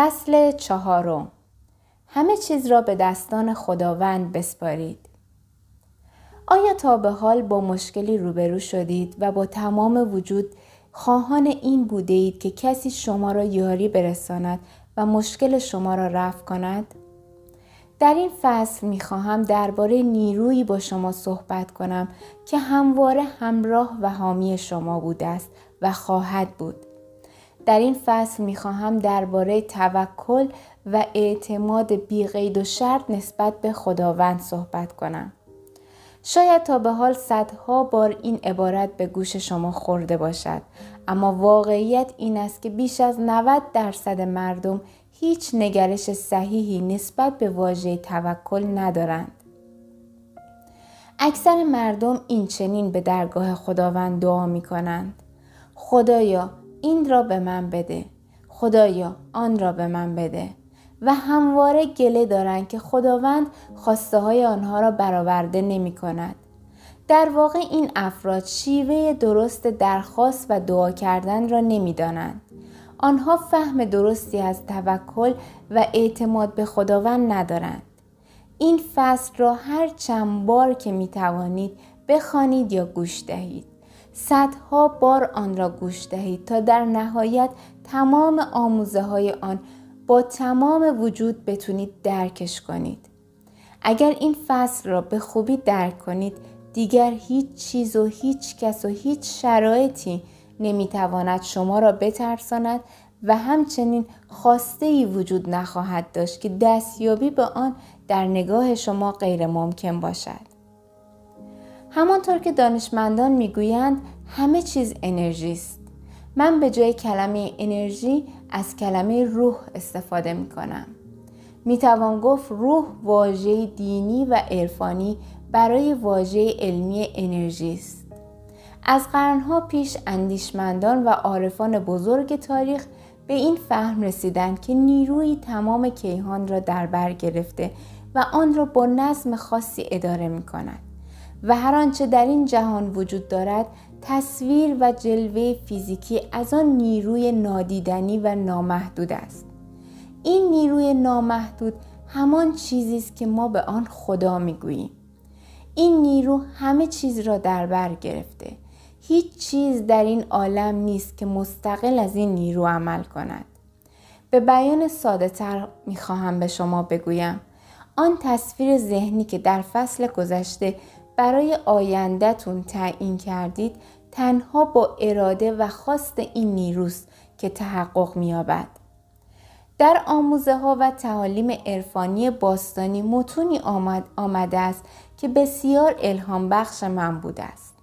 فصل چهارم همه چیز را به دستان خداوند بسپارید. آیا تا به حال با مشکلی روبرو شدید و با تمام وجود خواهان این بوده اید که کسی شما را یاری برساند و مشکل شما را رفع کند؟ در این فصل می خواهم درباره نیرویی با شما صحبت کنم که همواره همراه و حامی شما بوده است و خواهد بود. در این فصل می خواهم درباره توکل و اعتماد بیقید و شرط نسبت به خداوند صحبت کنم. شاید تا به حال صدها بار این عبارت به گوش شما خورده باشد اما واقعیت این است که بیش از 90 درصد مردم هیچ نگرش صحیحی نسبت به واژه توکل ندارند. اکثر مردم این چنین به درگاه خداوند دعا می کنند. خدایا این را به من بده. خدایا آن را به من بده. و همواره گله دارند که خداوند خواسته های آنها را برآورده نمی کند. در واقع این افراد شیوه درست درخواست و دعا کردن را نمی دانند. آنها فهم درستی از توکل و اعتماد به خداوند ندارند. این فصل را هر چند بار که می توانید بخوانید یا گوش دهید. صدها بار آن را گوش دهید تا در نهایت تمام آموزه های آن با تمام وجود بتونید درکش کنید. اگر این فصل را به خوبی درک کنید دیگر هیچ چیز و هیچ کس و هیچ شرایطی نمی‌تواند شما را بترساند و همچنین خواسته ای وجود نخواهد داشت که دستیابی به آن در نگاه شما غیر ممکن باشد. همانطور که دانشمندان می‌گویند همه چیز انرژی است. من به جای کلمه انرژی از کلمه روح استفاده می کنم. می توان گفت روح واژه دینی و عرفانی برای واژه علمی انرژی است. از قرنها پیش اندیشمندان و عارفان بزرگ تاریخ به این فهم رسیدند که نیروی تمام کیهان را در بر گرفته و آن را با نظم خاصی اداره می کند و هر آنچه در این جهان وجود دارد تصویر و جلوه فیزیکی از آن نیروی نادیدنی و نامحدود است. این نیروی نامحدود همان چیزی است که ما به آن خدا می‌گوییم. این نیرو همه چیز را در بر گرفته. هیچ چیز در این عالم نیست که مستقل از این نیرو عمل کند. به بیان ساده تر می خواهم به شما بگویم. آن تصویر ذهنی که در فصل گذشته برای آیندهتون تعیین کردید تنها با اراده و خواست این نیروست که تحقق مییابد در آموزه ها و تعالیم عرفانی باستانی متونی آمد آمده است که بسیار الهام بخش من بوده است.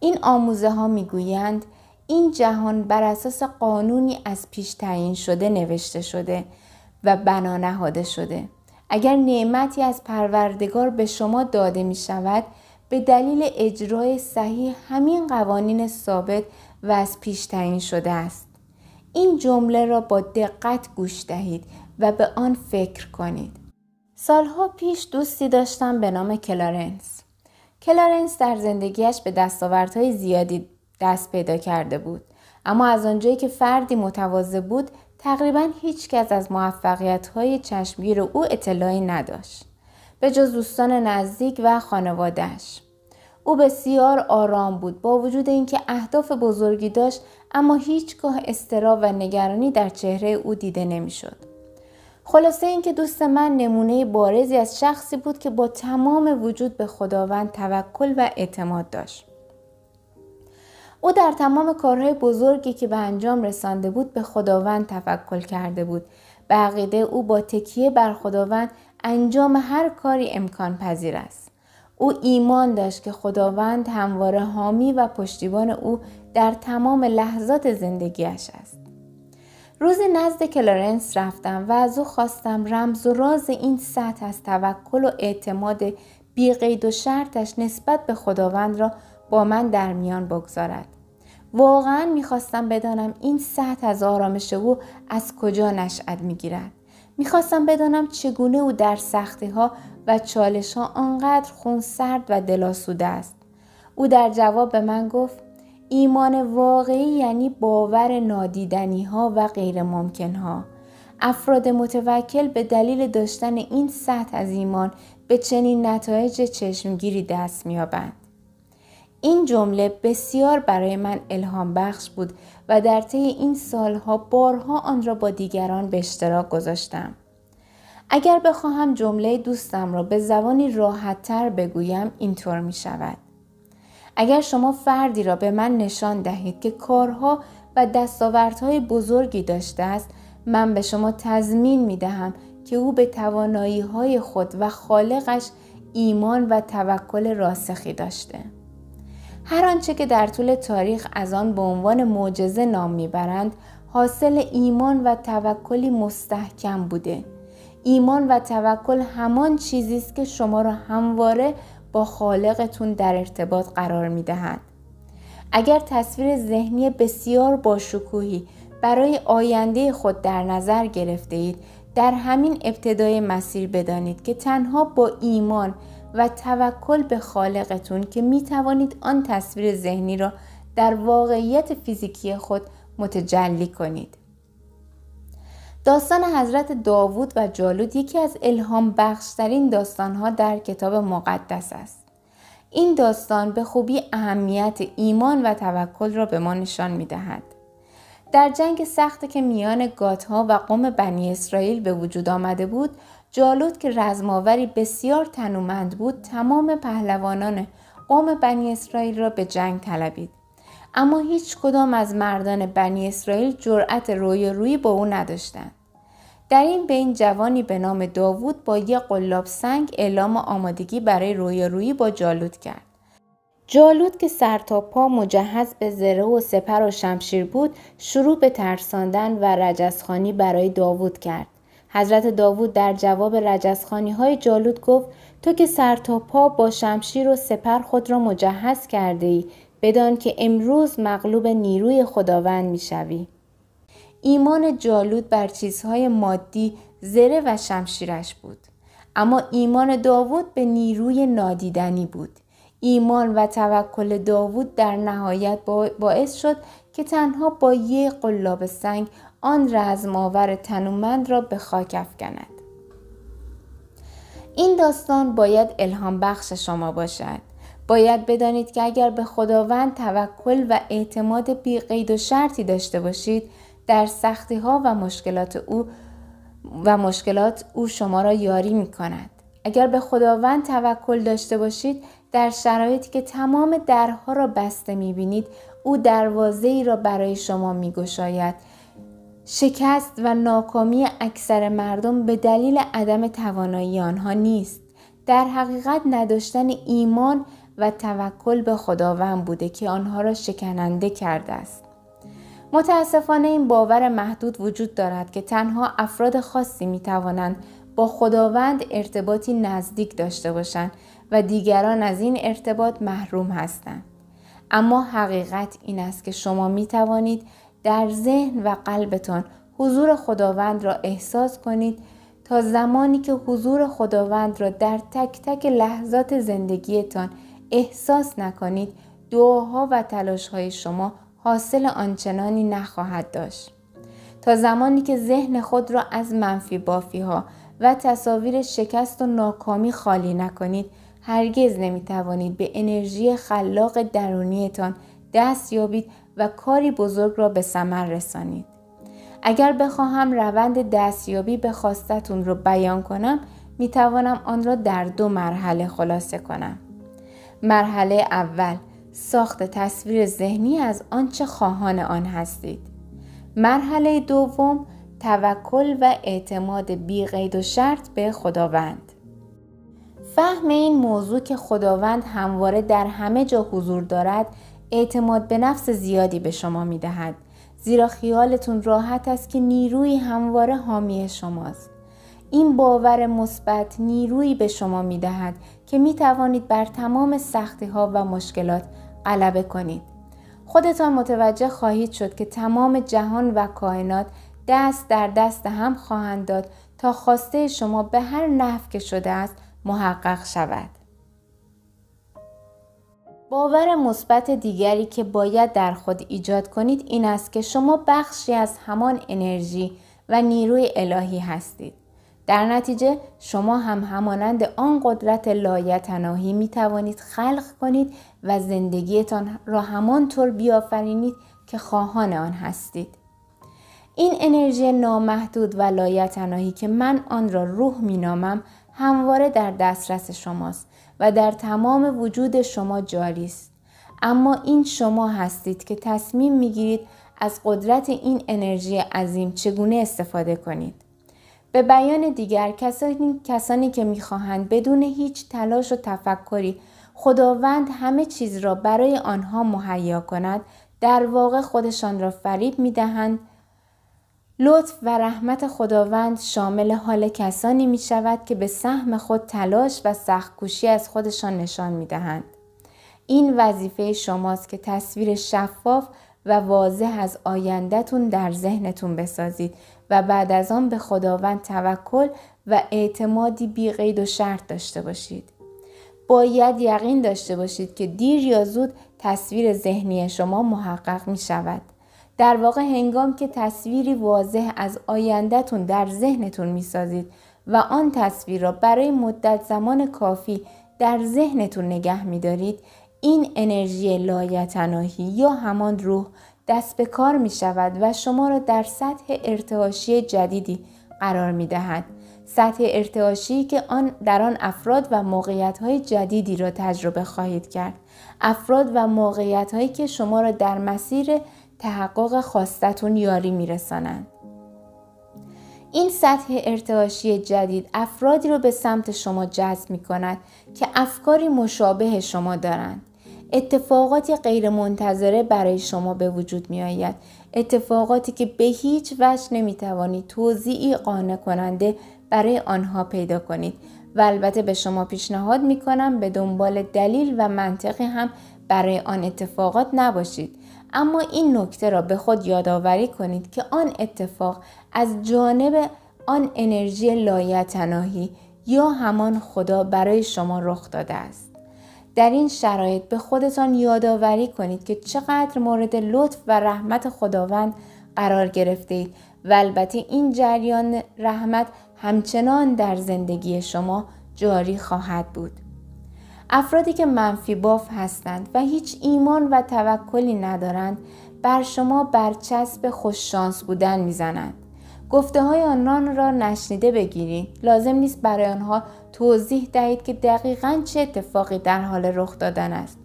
این آموزه ها می‌گویند این جهان بر اساس قانونی از پیش تعیین شده نوشته شده و بنا نهاده شده. اگر نعمتی از پروردگار به شما داده می شود به دلیل اجرای صحیح همین قوانین ثابت و از پیش تعیین شده است. این جمله را با دقت گوش دهید و به آن فکر کنید. سالها پیش دوستی داشتم به نام کلارنس. کلارنس در زندگیش به دستاوردهای زیادی دست پیدا کرده بود. اما از آنجایی که فردی متواضع بود تقریبا هیچ کس از موفقیت های چشمگیر او اطلاعی نداشت. به جز دوستان نزدیک و خانوادهش. او بسیار آرام بود با وجود اینکه اهداف بزرگی داشت اما هیچگاه استرا و نگرانی در چهره او دیده نمی‌شد. خلاصه اینکه دوست من نمونه بارزی از شخصی بود که با تمام وجود به خداوند توکل و اعتماد داشت. او در تمام کارهای بزرگی که به انجام رسانده بود به خداوند توکل کرده بود. به عقیده او با تکیه بر خداوند انجام هر کاری امکان پذیر است. او ایمان داشت که خداوند همواره حامی و پشتیبان او در تمام لحظات زندگیش است. روزی نزد کلارنس رفتم و از او خواستم رمز و راز این سطح از توکل و اعتماد بیقید و شرطش نسبت به خداوند را با من در میان بگذارد. واقعا می‌خواستم بدانم این سطح از آرامش او از کجا نشأت می‌گیرد. می‌خواستم بدانم چگونه او در سختی ها و چالش ها آنقدر خون سرد و دلاسوده است. او در جواب به من گفت ایمان واقعی یعنی باور نادیدنی ها و غیر ممکن ها. افراد متوکل به دلیل داشتن این سطح از ایمان به چنین نتایج چشمگیری دست میابند. این جمله بسیار برای من الهام بخش بود و در طی این سالها بارها آن را با دیگران به اشتراک گذاشتم. اگر بخواهم جمله دوستم را به زبانی راحتتر بگویم اینطور می شود. اگر شما فردی را به من نشان دهید که کارها و دستاوردهای بزرگی داشته است من به شما تضمین می دهم که او به توانایی های خود و خالقش ایمان و توکل راسخی داشته. هر آنچه که در طول تاریخ از آن به عنوان معجزه نام می‌برند حاصل ایمان و توکلی مستحکم بوده ایمان و توکل همان چیزی است که شما را همواره با خالقتون در ارتباط قرار می دهد. اگر تصویر ذهنی بسیار باشکوهی برای آینده خود در نظر گرفته اید در همین ابتدای مسیر بدانید که تنها با ایمان و توکل به خالقتون که می توانید آن تصویر ذهنی را در واقعیت فیزیکی خود متجلی کنید. داستان حضرت داوود و جالود یکی از الهام بخشترین داستانها در کتاب مقدس است. این داستان به خوبی اهمیت ایمان و توکل را به ما نشان می دهد. در جنگ سخت که میان گاتها و قوم بنی اسرائیل به وجود آمده بود، جالود که رزماوری بسیار تنومند بود تمام پهلوانان قوم بنی اسرائیل را به جنگ طلبید. اما هیچ کدام از مردان بنی اسرائیل جرأت روی روی با او نداشتند. در این بین جوانی به نام داوود با یک قلاب سنگ اعلام آمادگی برای روی با جالود کرد. جالود که سر تا پا مجهز به زره و سپر و شمشیر بود شروع به ترساندن و رجزخانی برای داوود کرد. حضرت داوود در جواب رجزخانی های جالود گفت تو که سر تا پا با شمشیر و سپر خود را مجهز کرده ای بدان که امروز مغلوب نیروی خداوند می شوی. ایمان جالود بر چیزهای مادی زره و شمشیرش بود. اما ایمان داوود به نیروی نادیدنی بود. ایمان و توکل داوود در نهایت باعث شد که تنها با یک قلاب سنگ آن رزماور تنومند را به خاک افکند. این داستان باید الهام بخش شما باشد. باید بدانید که اگر به خداوند توکل و اعتماد بی قید و شرطی داشته باشید در سختی ها و مشکلات او و مشکلات او شما را یاری می کند. اگر به خداوند توکل داشته باشید در شرایطی که تمام درها را بسته می بینید او دروازه ای را برای شما می گشاید. شکست و ناکامی اکثر مردم به دلیل عدم توانایی آنها نیست. در حقیقت نداشتن ایمان و توکل به خداوند بوده که آنها را شکننده کرده است. متاسفانه این باور محدود وجود دارد که تنها افراد خاصی می توانند با خداوند ارتباطی نزدیک داشته باشند و دیگران از این ارتباط محروم هستند. اما حقیقت این است که شما می توانید در ذهن و قلبتان حضور خداوند را احساس کنید تا زمانی که حضور خداوند را در تک تک لحظات زندگیتان احساس نکنید دعاها و تلاشهای شما حاصل آنچنانی نخواهد داشت. تا زمانی که ذهن خود را از منفی بافی ها و تصاویر شکست و ناکامی خالی نکنید هرگز نمی توانید به انرژی خلاق درونیتان دست یابید و کاری بزرگ را به ثمر رسانید. اگر بخواهم روند دستیابی به خواستتون رو بیان کنم می توانم آن را در دو مرحله خلاصه کنم. مرحله اول ساخت تصویر ذهنی از آنچه خواهان آن هستید. مرحله دوم توکل و اعتماد بی قید و شرط به خداوند. فهم این موضوع که خداوند همواره در همه جا حضور دارد اعتماد به نفس زیادی به شما می دهد. زیرا خیالتون راحت است که نیروی همواره حامی شماست. این باور مثبت نیرویی به شما می دهد که می توانید بر تمام سختی ها و مشکلات غلبه کنید. خودتان متوجه خواهید شد که تمام جهان و کائنات دست در دست هم خواهند داد تا خواسته شما به هر نحو که شده است محقق شود. باور مثبت دیگری که باید در خود ایجاد کنید این است که شما بخشی از همان انرژی و نیروی الهی هستید. در نتیجه شما هم همانند آن قدرت لایتناهی می توانید خلق کنید و زندگیتان را همانطور بیافرینید که خواهان آن هستید. این انرژی نامحدود و لایتناهی که من آن را روح می نامم همواره در دسترس شماست و در تمام وجود شما جاری است. اما این شما هستید که تصمیم می گیرید از قدرت این انرژی عظیم چگونه استفاده کنید. به بیان دیگر کسانی, کسانی که می‌خواهند بدون هیچ تلاش و تفکری خداوند همه چیز را برای آنها مهیا کند در واقع خودشان را فریب می دهند لطف و رحمت خداوند شامل حال کسانی می شود که به سهم خود تلاش و سختکوشی از خودشان نشان می دهند. این وظیفه شماست که تصویر شفاف و واضح از آیندهتون در ذهنتون بسازید و بعد از آن به خداوند توکل و اعتمادی بی قید و شرط داشته باشید. باید یقین داشته باشید که دیر یا زود تصویر ذهنی شما محقق می شود. در واقع هنگام که تصویری واضح از آیندهتون در ذهنتون می سازید و آن تصویر را برای مدت زمان کافی در ذهنتون نگه می دارید این انرژی لایتناهی یا همان روح دست به کار می شود و شما را در سطح ارتعاشی جدیدی قرار می دهد. سطح ارتعاشی که آن در آن افراد و موقعیت های جدیدی را تجربه خواهید کرد. افراد و موقعیت هایی که شما را در مسیر تحقق خواستتون یاری می رسانند. این سطح ارتعاشی جدید افرادی رو به سمت شما جذب می کند که افکاری مشابه شما دارند. اتفاقاتی غیر منتظره برای شما به وجود می آید. اتفاقاتی که به هیچ وجه نمی توانید توضیعی قانع کننده برای آنها پیدا کنید و البته به شما پیشنهاد می کنم به دنبال دلیل و منطقی هم برای آن اتفاقات نباشید اما این نکته را به خود یادآوری کنید که آن اتفاق از جانب آن انرژی لایتناهی یا همان خدا برای شما رخ داده است. در این شرایط به خودتان یادآوری کنید که چقدر مورد لطف و رحمت خداوند قرار گرفته اید و البته این جریان رحمت همچنان در زندگی شما جاری خواهد بود. افرادی که منفی باف هستند و هیچ ایمان و توکلی ندارند بر شما برچسب خوششانس بودن می‌زنند. گفته های آنان را نشنیده بگیرید. لازم نیست برای آنها توضیح دهید که دقیقا چه اتفاقی در حال رخ دادن است.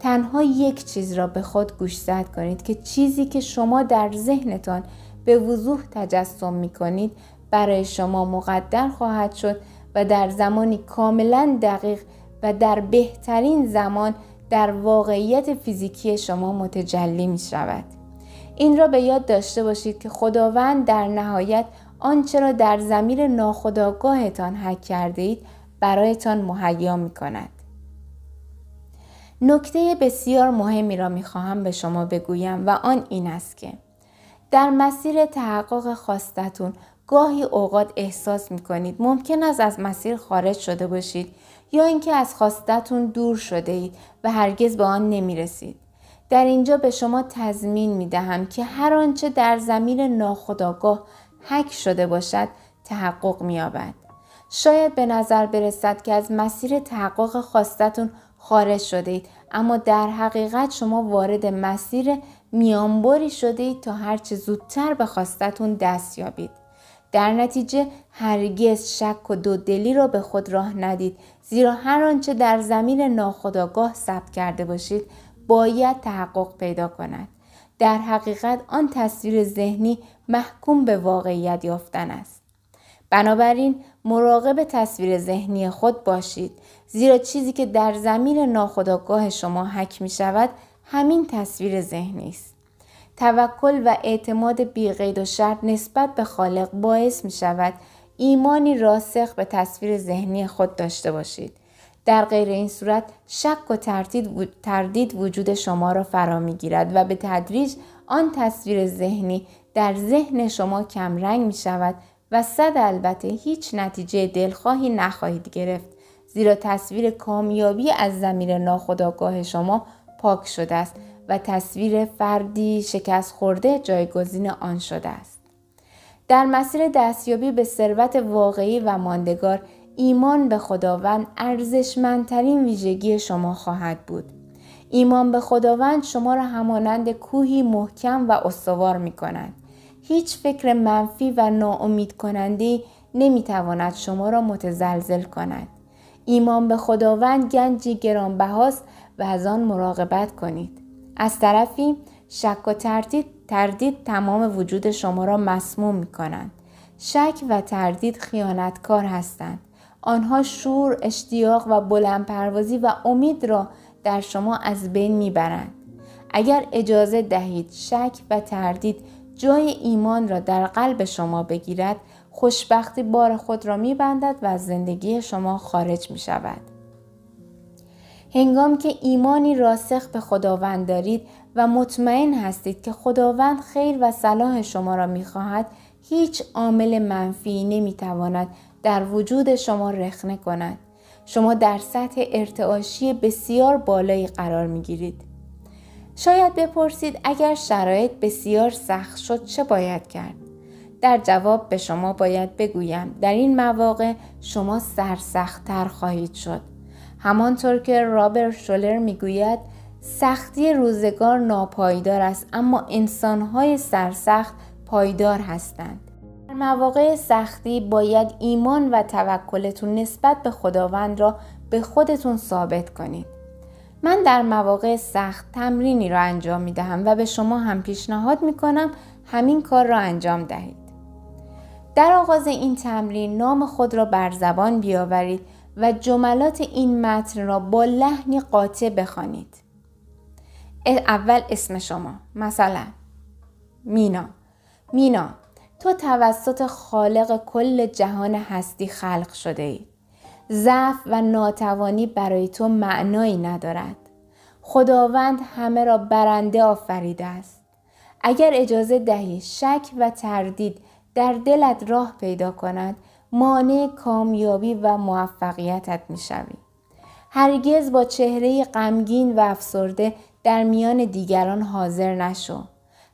تنها یک چیز را به خود گوشزد کنید که چیزی که شما در ذهنتان به وضوح تجسم می کنید برای شما مقدر خواهد شد و در زمانی کاملا دقیق و در بهترین زمان در واقعیت فیزیکی شما متجلی می شود. این را به یاد داشته باشید که خداوند در نهایت آنچه را در زمیر ناخداگاهتان حک کرده اید برایتان مهیا می کند. نکته بسیار مهمی را می خواهم به شما بگویم و آن این است که در مسیر تحقق خواستتون گاهی اوقات احساس می کنید ممکن است از مسیر خارج شده باشید یا اینکه از خواستتون دور شده اید و هرگز به آن نمی رسید. در اینجا به شما تضمین می دهم که هر آنچه در زمین ناخداگاه حک شده باشد تحقق می یابد. شاید به نظر برسد که از مسیر تحقق خواستتون خارج شده اید اما در حقیقت شما وارد مسیر میانبری شده اید تا هرچه زودتر به خواستتون دست یابید. در نتیجه هرگز شک و دودلی را به خود راه ندید زیرا هر آنچه در زمین ناخداگاه ثبت کرده باشید باید تحقق پیدا کند. در حقیقت آن تصویر ذهنی محکوم به واقعیت یافتن است. بنابراین مراقب تصویر ذهنی خود باشید زیرا چیزی که در زمین ناخداگاه شما حک می شود همین تصویر ذهنی است. توکل و اعتماد بیقید و شرط نسبت به خالق باعث می شود ایمانی راسخ به تصویر ذهنی خود داشته باشید. در غیر این صورت شک و تردید وجود شما را فرا می گیرد و به تدریج آن تصویر ذهنی در ذهن شما کمرنگ می شود و صد البته هیچ نتیجه دلخواهی نخواهید گرفت زیرا تصویر کامیابی از زمیر ناخداگاه شما پاک شده است و تصویر فردی شکست خورده جایگزین آن شده است. در مسیر دستیابی به ثروت واقعی و ماندگار ایمان به خداوند ارزشمندترین ویژگی شما خواهد بود. ایمان به خداوند شما را همانند کوهی محکم و استوار می کند. هیچ فکر منفی و ناامید کننده نمی‌تواند شما را متزلزل کند. ایمان به خداوند گنجی گرانبهاست و از آن مراقبت کنید. از طرفی شک و تردید, تردید تمام وجود شما را مسموم می کنند. شک و تردید خیانتکار هستند. آنها شور، اشتیاق و بلندپروازی و امید را در شما از بین می‌برند. اگر اجازه دهید شک و تردید جای ایمان را در قلب شما بگیرد خوشبختی بار خود را میبندد و از زندگی شما خارج می شود. هنگام که ایمانی راسخ به خداوند دارید و مطمئن هستید که خداوند خیر و صلاح شما را می‌خواهد هیچ عامل منفی نمی‌تواند در وجود شما رخنه کند شما در سطح ارتعاشی بسیار بالایی قرار می گیرید. شاید بپرسید اگر شرایط بسیار سخت شد چه باید کرد؟ در جواب به شما باید بگویم در این مواقع شما سرسختتر خواهید شد. همانطور که رابر شولر می‌گوید سختی روزگار ناپایدار است اما انسانهای سرسخت پایدار هستند. در مواقع سختی باید ایمان و توکلتون نسبت به خداوند را به خودتون ثابت کنید. من در مواقع سخت تمرینی را انجام می دهم و به شما هم پیشنهاد می کنم همین کار را انجام دهید. در آغاز این تمرین نام خود را بر زبان بیاورید و جملات این متن را با لحنی قاطع بخوانید. اول اسم شما مثلا مینا مینا تو توسط خالق کل جهان هستی خلق شده ای. ضعف و ناتوانی برای تو معنایی ندارد. خداوند همه را برنده آفریده است. اگر اجازه دهی شک و تردید در دلت راه پیدا کند مانع کامیابی و موفقیتت می شوی. هرگز با چهره غمگین و افسرده در میان دیگران حاضر نشو.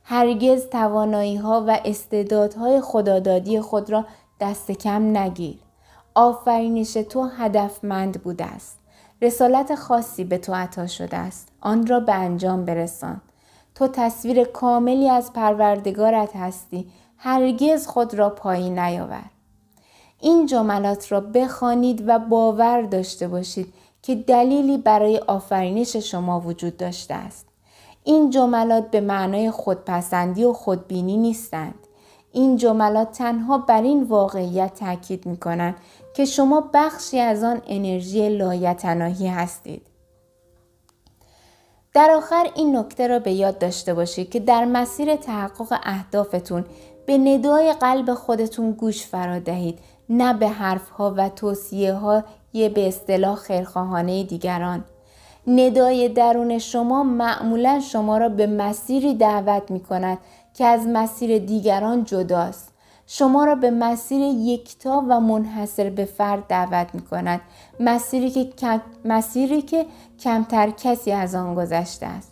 هرگز توانایی ها و استعدادهای خدادادی خود را دست کم نگیر. آفرینش تو هدفمند بوده است. رسالت خاصی به تو عطا شده است. آن را به انجام برسان. تو تصویر کاملی از پروردگارت هستی. هرگز خود را پایین نیاور. این جملات را بخوانید و باور داشته باشید که دلیلی برای آفرینش شما وجود داشته است. این جملات به معنای خودپسندی و خودبینی نیستند. این جملات تنها بر این واقعیت تاکید می کنند که شما بخشی از آن انرژی لایتناهی هستید. در آخر این نکته را به یاد داشته باشید که در مسیر تحقق اهدافتون به ندای قلب خودتون گوش فرا دهید نه به حرفها و توصیه های به اصطلاح خیرخواهانه دیگران. ندای درون شما معمولا شما را به مسیری دعوت می کند که از مسیر دیگران جداست. شما را به مسیر یکتا و منحصر به فرد دعوت می کند. مسیری که, مسیری که کمتر کسی از آن گذشته است.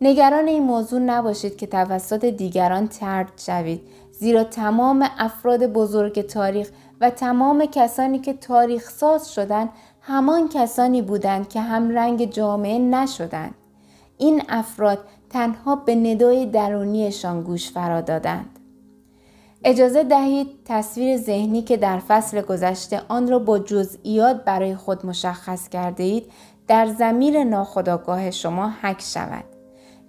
نگران این موضوع نباشید که توسط دیگران ترد شوید زیرا تمام افراد بزرگ تاریخ و تمام کسانی که تاریخ ساز شدند همان کسانی بودند که هم رنگ جامعه نشدند. این افراد تنها به ندای درونیشان گوش فرا دادند. اجازه دهید تصویر ذهنی که در فصل گذشته آن را با جزئیات برای خود مشخص کرده اید در زمیر ناخداگاه شما حک شود.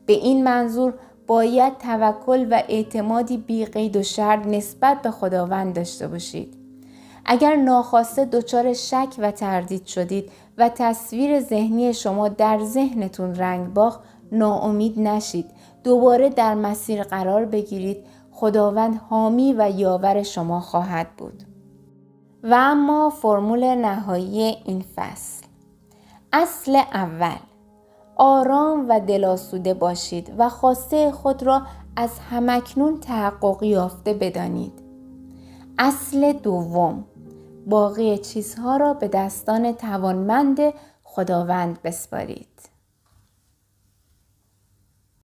به این منظور باید توکل و اعتمادی بی قید و شرط نسبت به خداوند داشته باشید. اگر ناخواسته دچار شک و تردید شدید و تصویر ذهنی شما در ذهنتون رنگ باخت ناامید نشید. دوباره در مسیر قرار بگیرید. خداوند حامی و یاور شما خواهد بود. و اما فرمول نهایی این فصل. اصل اول. آرام و دلاسوده باشید و خواسته خود را از همکنون تحقق یافته بدانید. اصل دوم. باقی چیزها را به دستان توانمند خداوند بسپارید.